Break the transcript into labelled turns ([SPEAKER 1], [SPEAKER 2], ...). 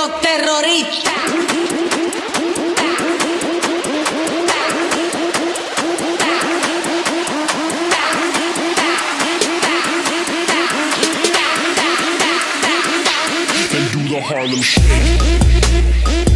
[SPEAKER 1] los terroristas.
[SPEAKER 2] Harlem Shake.